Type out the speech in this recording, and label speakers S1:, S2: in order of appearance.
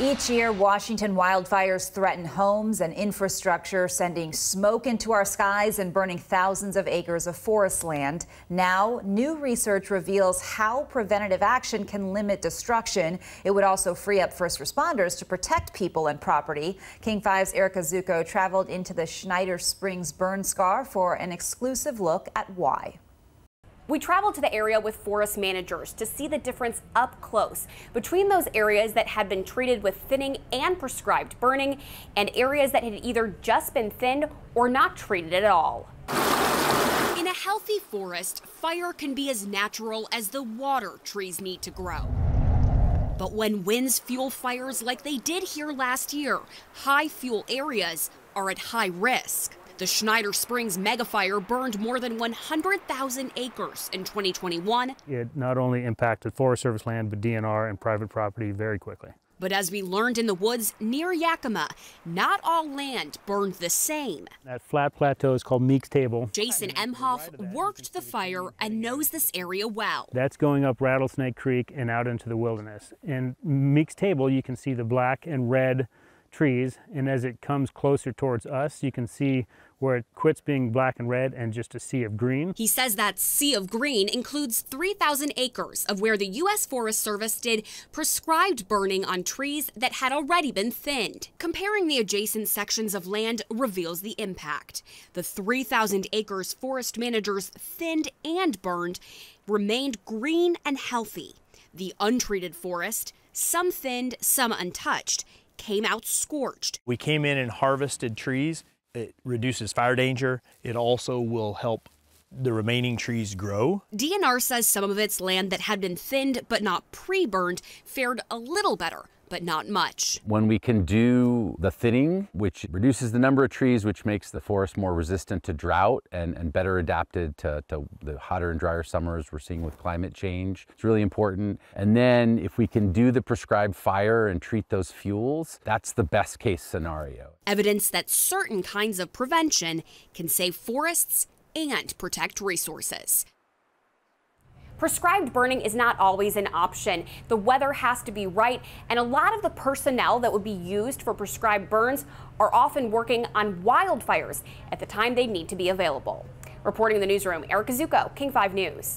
S1: Each year, Washington wildfires threaten homes and infrastructure, sending smoke into our skies and burning thousands of acres of forest land. Now, new research reveals how preventative action can limit destruction. It would also free up first responders to protect people and property. King 5's Erica Zucco traveled into the Schneider Springs burn scar for an exclusive look at why.
S2: We traveled to the area with forest managers to see the difference up close between those areas that had been treated with thinning and prescribed burning and areas that had either just been thinned or not treated at all.
S3: In a healthy forest, fire can be as natural as the water trees need to grow. But when winds fuel fires like they did here last year, high fuel areas are at high risk. The Schneider Springs megafire burned more than 100,000 acres in 2021.
S4: It not only impacted Forest Service land, but DNR and private property very quickly.
S3: But as we learned in the woods near Yakima, not all land burned the same.
S4: That flat plateau is called Meek's Table.
S3: Jason Emhoff worked the fire and knows this area well.
S4: That's going up Rattlesnake Creek and out into the wilderness. In Meek's Table, you can see the black and red trees and as it comes closer towards us you can see where it quits being black and red and just a sea of green.
S3: He says that sea of green includes 3,000 acres of where the U.S. Forest Service did prescribed burning on trees that had already been thinned. Comparing the adjacent sections of land reveals the impact. The 3,000 acres forest managers thinned and burned remained green and healthy. The untreated forest, some thinned, some untouched, came out scorched.
S5: We came in and harvested trees. It reduces fire danger. It also will help the remaining trees grow.
S3: DNR says some of its land that had been thinned but not pre-burned fared a little better but not much.
S6: When we can do the thinning, which reduces the number of trees, which makes the forest more resistant to drought and, and better adapted to, to the hotter and drier summers we're seeing with climate change, it's really important. And then if we can do the prescribed fire and treat those fuels, that's the best case scenario.
S3: Evidence that certain kinds of prevention can save forests and protect resources.
S2: Prescribed burning is not always an option. The weather has to be right, and a lot of the personnel that would be used for prescribed burns are often working on wildfires at the time they need to be available. Reporting in the newsroom, Erica Zucco, King 5 News.